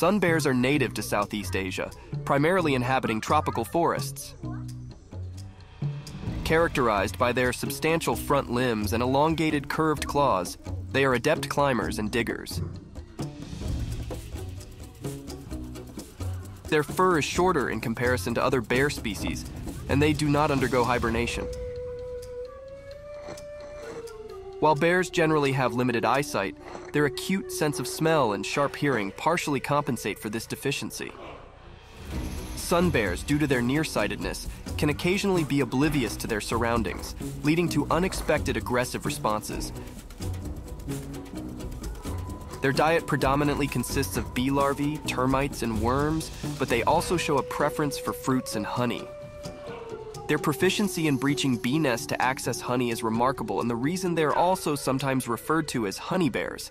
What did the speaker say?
Sun bears are native to Southeast Asia, primarily inhabiting tropical forests. Characterized by their substantial front limbs and elongated curved claws, they are adept climbers and diggers. Their fur is shorter in comparison to other bear species, and they do not undergo hibernation. While bears generally have limited eyesight, their acute sense of smell and sharp hearing partially compensate for this deficiency. Sun bears, due to their nearsightedness, can occasionally be oblivious to their surroundings, leading to unexpected aggressive responses. Their diet predominantly consists of bee larvae, termites, and worms, but they also show a preference for fruits and honey. Their proficiency in breaching bee nests to access honey is remarkable, and the reason they're also sometimes referred to as honey bears,